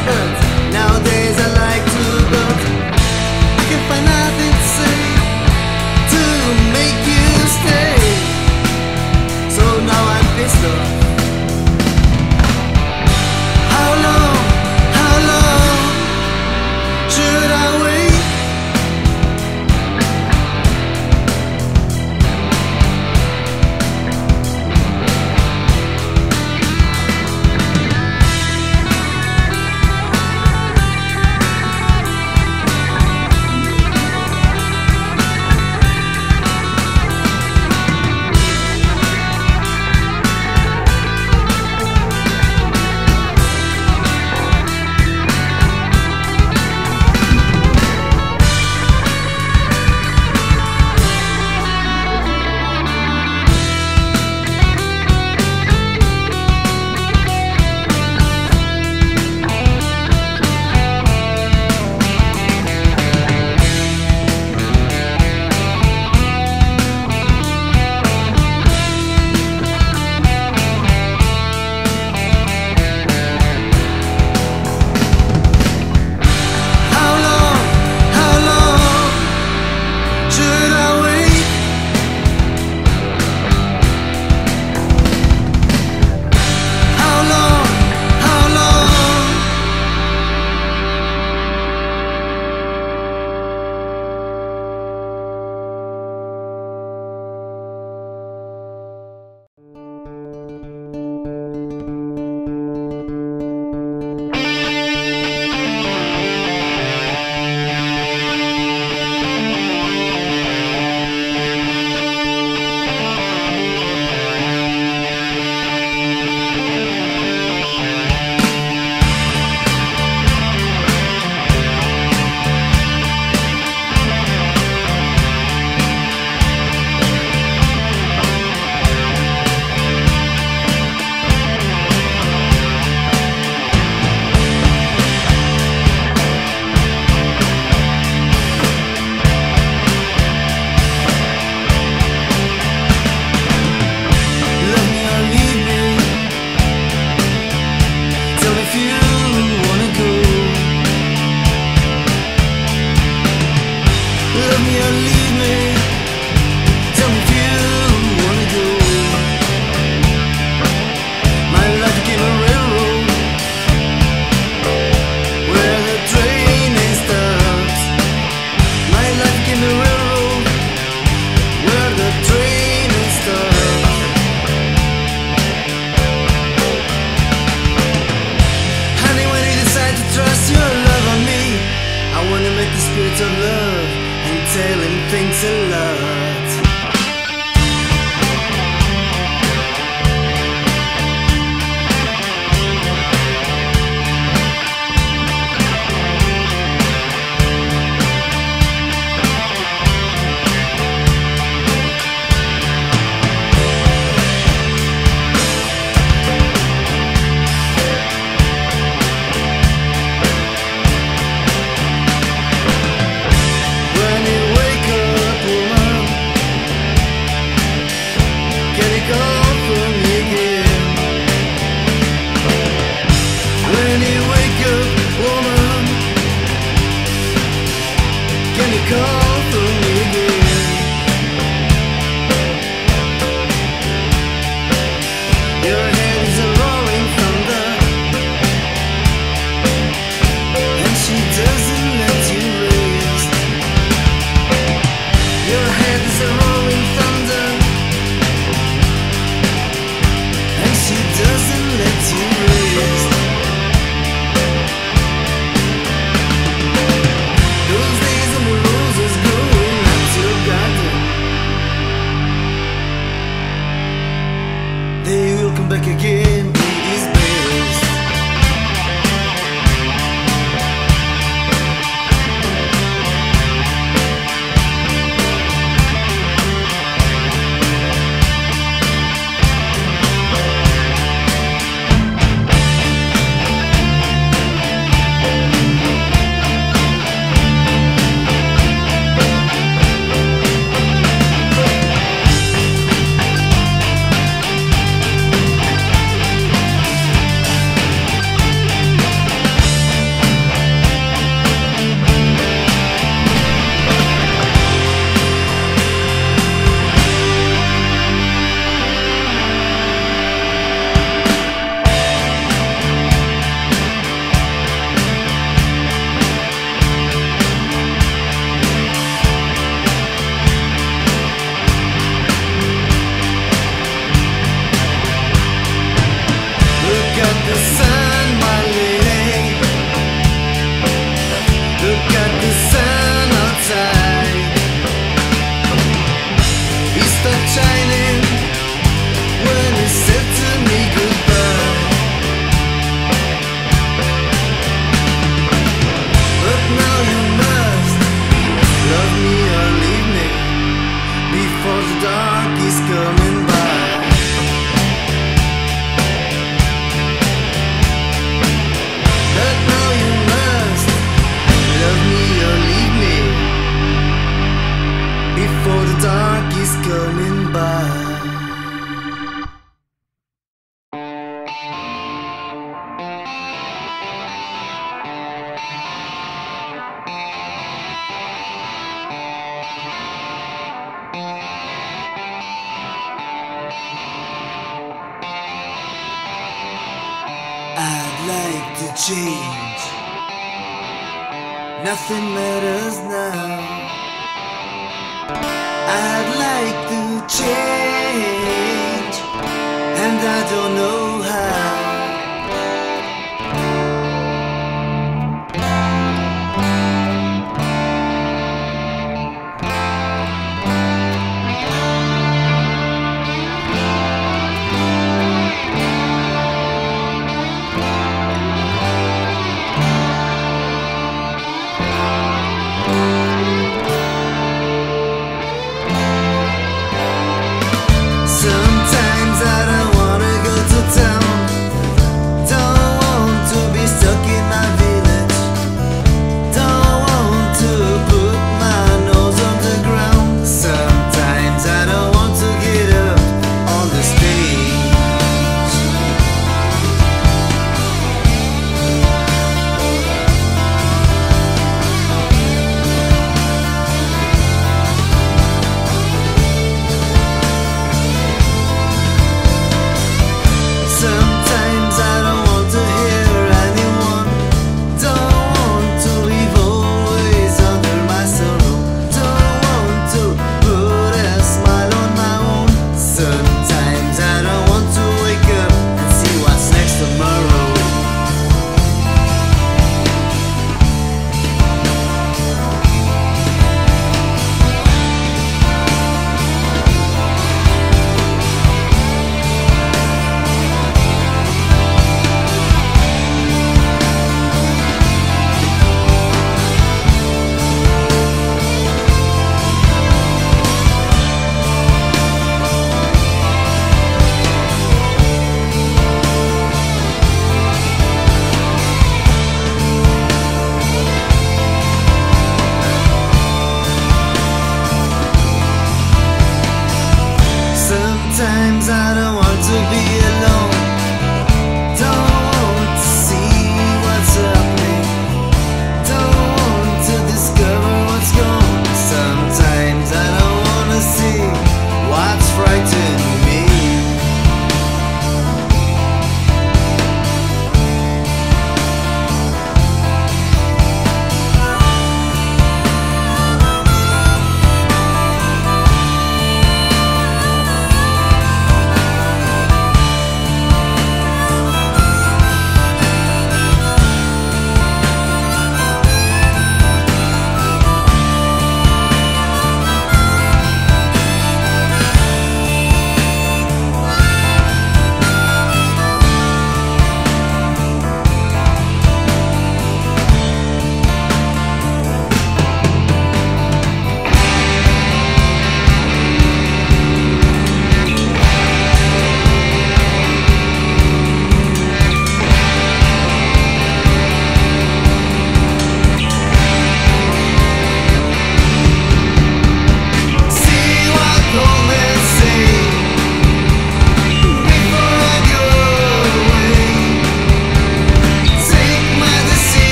nice,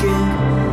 sinking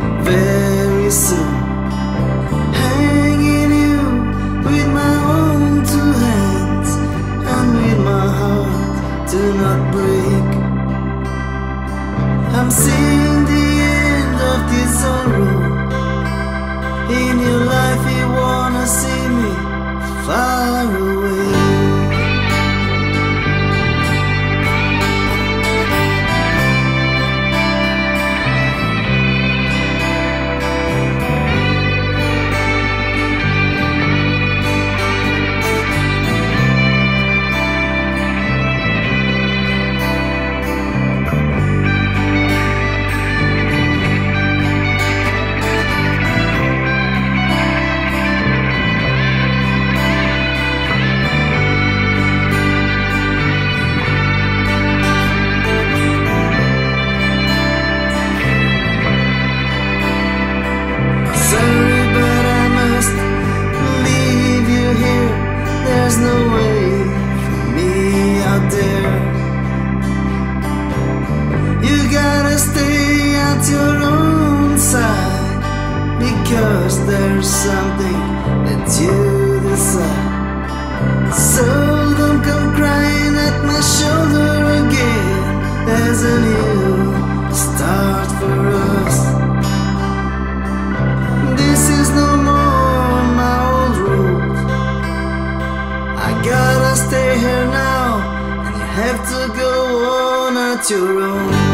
your own.